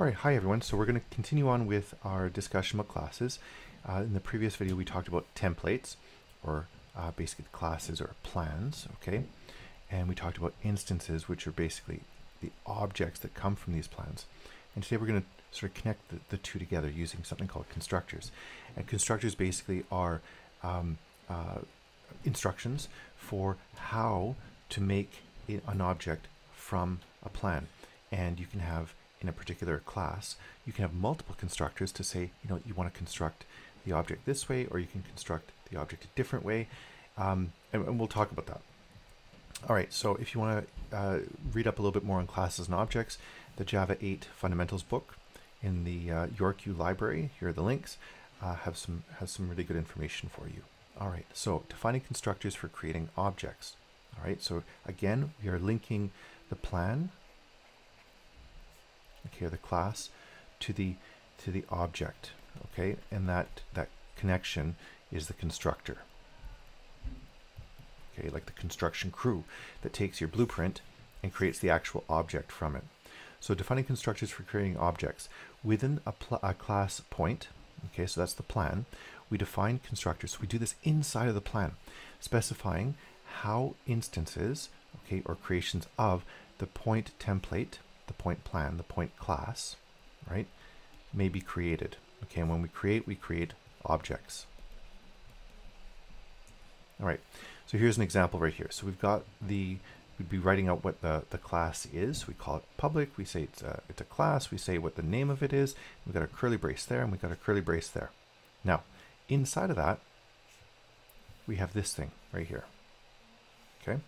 All right, hi everyone. So we're going to continue on with our discussion about classes. Uh, in the previous video, we talked about templates, or uh, basically classes or plans, okay? And we talked about instances, which are basically the objects that come from these plans. And today we're going to sort of connect the, the two together using something called constructors. And constructors basically are um, uh, instructions for how to make an object from a plan. And you can have in a particular class, you can have multiple constructors to say, you know, you want to construct the object this way, or you can construct the object a different way. Um, and, and, we'll talk about that. All right, so if you want to uh, read up a little bit more on classes and objects, the Java 8 Fundamentals book in the uh, YorkU library, here are the links, uh, have some has some really good information for you. All right, so defining constructors for creating objects. All right, so again, we are linking the plan okay, the class to the to the object, okay, and that that connection is the constructor. Okay, like the construction crew that takes your blueprint and creates the actual object from it. So defining constructors for creating objects within a, a class point, okay, so that's the plan, we define constructors. So we do this inside of the plan, specifying how instances, okay, or creations of the point template the point plan, the point class, right, may be created. Okay, and when we create, we create objects. All right, so here's an example right here. So we've got the, we'd be writing out what the, the class is. We call it public. We say it's a, it's a class. We say what the name of it is. We've got a curly brace there, and we've got a curly brace there. Now, inside of that, we have this thing right here. Okay,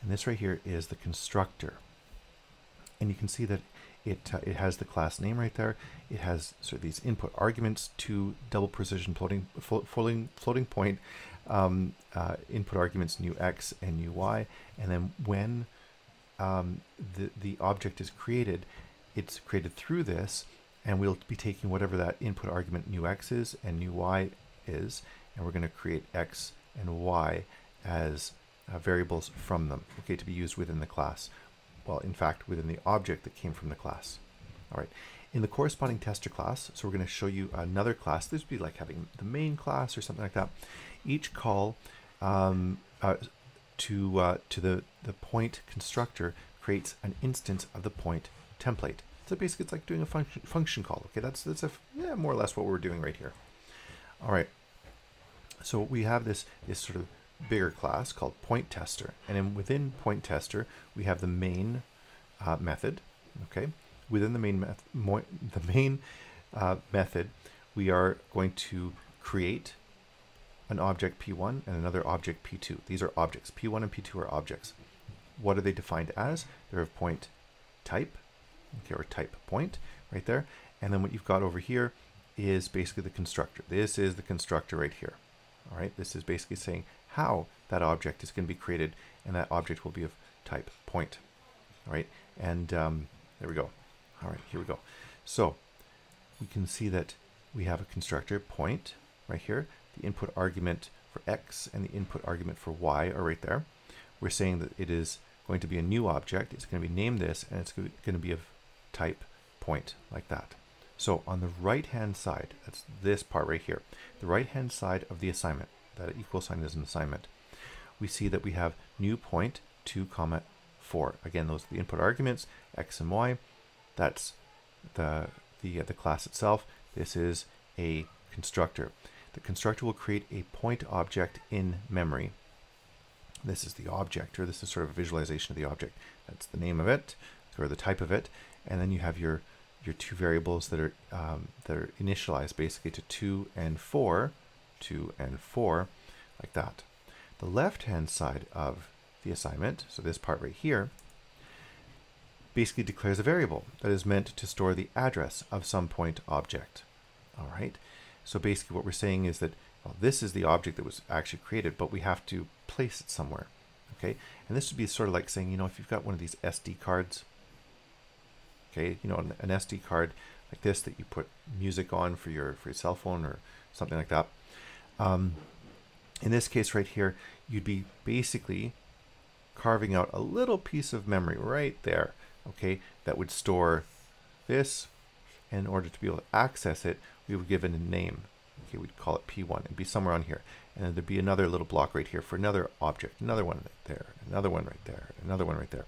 and this right here is the constructor and you can see that it, uh, it has the class name right there. It has sort of these input arguments to double precision floating, floating, floating point um, uh, input arguments new x and new y. And then when um, the, the object is created, it's created through this, and we'll be taking whatever that input argument new x is and new y is, and we're going to create x and y as uh, variables from them, okay, to be used within the class well, in fact, within the object that came from the class. All right. In the corresponding tester class, so we're going to show you another class. This would be like having the main class or something like that. Each call um, uh, to uh, to the the point constructor creates an instance of the point template. So basically, it's like doing a function function call. Okay, that's that's a yeah more or less what we're doing right here. All right. So we have this this sort of bigger class called point tester. And then within point tester, we have the main uh, method. Okay, within the main method, the main uh, method, we are going to create an object P1 and another object P2. These are objects. P1 and P2 are objects. What are they defined as? They're of point type, okay, or type point right there. And then what you've got over here is basically the constructor. This is the constructor right here. All right, this is basically saying how that object is going to be created, and that object will be of type point. All right, and um, there we go. All right, here we go. So we can see that we have a constructor point right here. The input argument for x and the input argument for y are right there. We're saying that it is going to be a new object. It's going to be named this, and it's going to be of type point like that. So on the right hand side, that's this part right here, the right hand side of the assignment, that equal sign is an assignment, we see that we have new point 2 comma 4. Again, those are the input arguments, x and y. That's the, the, uh, the class itself. This is a constructor. The constructor will create a point object in memory. This is the object, or this is sort of a visualization of the object. That's the name of it, or the type of it. And then you have your, your two variables that are, um, that are initialized basically to 2 and 4 2, and 4, like that. The left-hand side of the assignment, so this part right here, basically declares a variable that is meant to store the address of some point object. All right. So basically what we're saying is that well, this is the object that was actually created, but we have to place it somewhere. Okay. And this would be sort of like saying, you know, if you've got one of these SD cards, okay, you know, an, an SD card like this that you put music on for your for your cell phone or something like that. Um, in this case right here, you'd be basically carving out a little piece of memory right there, okay, that would store this in order to be able to access it, we would give it a name. Okay, we'd call it P1. It'd be somewhere on here. And then there'd be another little block right here for another object, another one right there, another one right there, another one right there.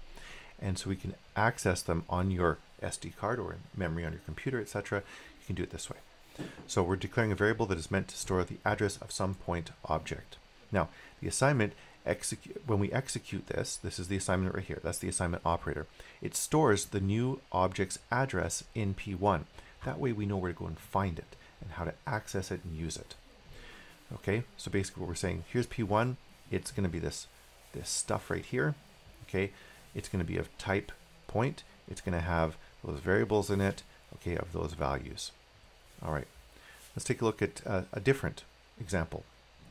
And so we can access them on your SD card or memory on your computer, etc. You can do it this way. So we're declaring a variable that is meant to store the address of some point object. Now, the assignment execute when we execute this, this is the assignment right here. That's the assignment operator. It stores the new object's address in P1. That way we know where to go and find it and how to access it and use it. Okay, so basically what we're saying, here's P1, it's going to be this, this stuff right here. Okay, it's going to be of type point. It's going to have those variables in it, okay, of those values. All right, let's take a look at uh, a different example.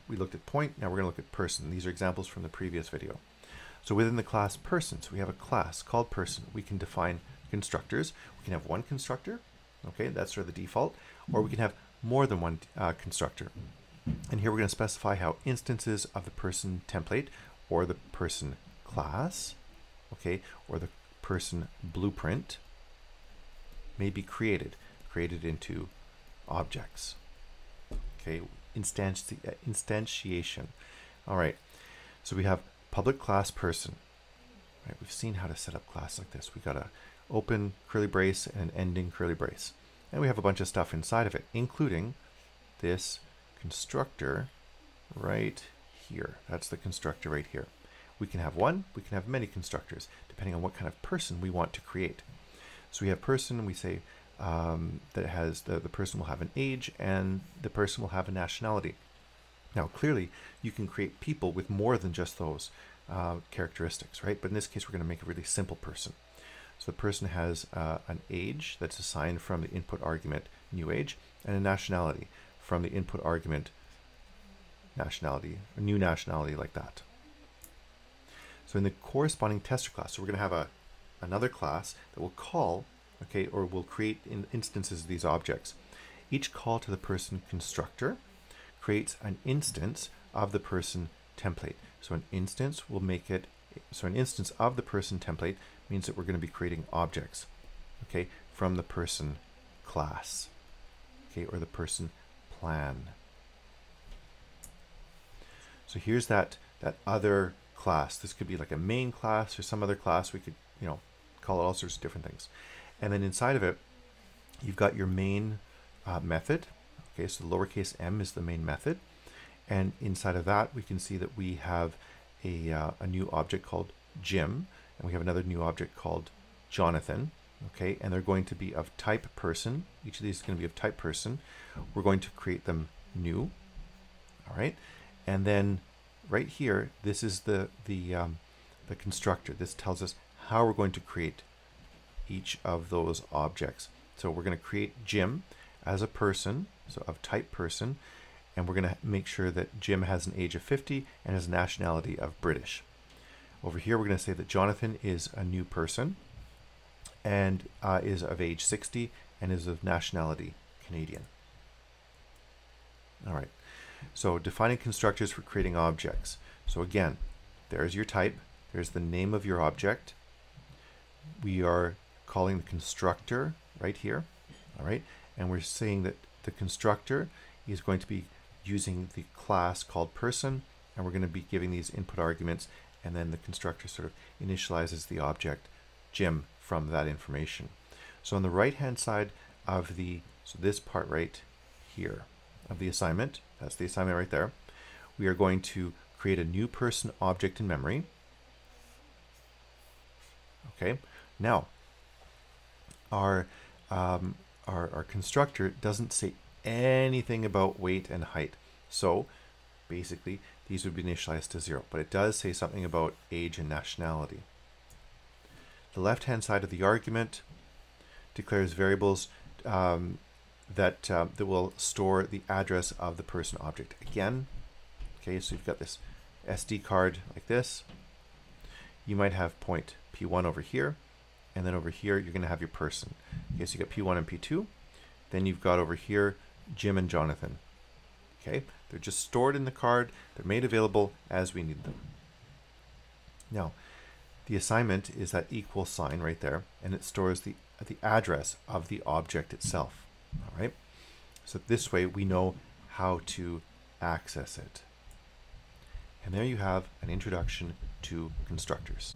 We looked at point, now we're going to look at person. These are examples from the previous video. So within the class persons, we have a class called person. We can define constructors. We can have one constructor, okay, that's sort of the default, or we can have more than one uh, constructor. And here we're going to specify how instances of the person template or the person class, okay, or the person blueprint may be created, created into objects. Okay, Instanti instantiation. All right, so we have public class person. Right, we've seen how to set up class like this. We got a open curly brace and an ending curly brace. And we have a bunch of stuff inside of it, including this constructor right here. That's the constructor right here. We can have one, we can have many constructors, depending on what kind of person we want to create. So we have person, we say um, that has the, the person will have an age and the person will have a nationality. Now, clearly, you can create people with more than just those uh, characteristics, right? But in this case, we're going to make a really simple person. So the person has uh, an age that's assigned from the input argument new age and a nationality from the input argument nationality, a new nationality like that. So in the corresponding tester class, so we're going to have a another class that will call okay, or we'll create in instances of these objects. Each call to the person constructor creates an instance of the person template. So an instance will make it, so an instance of the person template means that we're going to be creating objects, okay, from the person class, okay, or the person plan. So here's that, that other class. This could be like a main class or some other class. We could, you know, call it all sorts of different things. And then inside of it, you've got your main uh, method. Okay, so the lowercase m is the main method. And inside of that, we can see that we have a, uh, a new object called Jim, and we have another new object called Jonathan. Okay, and they're going to be of type person. Each of these is going to be of type person. We're going to create them new. All right, and then right here, this is the the um, the constructor. This tells us how we're going to create each of those objects. So we're going to create Jim as a person, so of type person, and we're going to make sure that Jim has an age of 50 and his nationality of British. Over here, we're going to say that Jonathan is a new person and uh, is of age 60 and is of nationality Canadian. All right, so defining constructors for creating objects. So again, there's your type, there's the name of your object. We are calling the constructor right here, all right? And we're saying that the constructor is going to be using the class called person, and we're going to be giving these input arguments, and then the constructor sort of initializes the object Jim from that information. So on the right-hand side of the, so this part right here of the assignment, that's the assignment right there, we are going to create a new person object in memory. Okay, now our, um, our, our constructor doesn't say anything about weight and height. So basically, these would be initialized to zero, but it does say something about age and nationality. The left-hand side of the argument declares variables um, that, uh, that will store the address of the person object. Again, okay, so you've got this SD card like this. You might have point P1 over here and then over here you're going to have your person. Okay, so you got P1 and P2. Then you've got over here Jim and Jonathan. Okay, they're just stored in the card. They're made available as we need them. Now, the assignment is that equal sign right there, and it stores the the address of the object itself. All right. So this way we know how to access it. And there you have an introduction to constructors.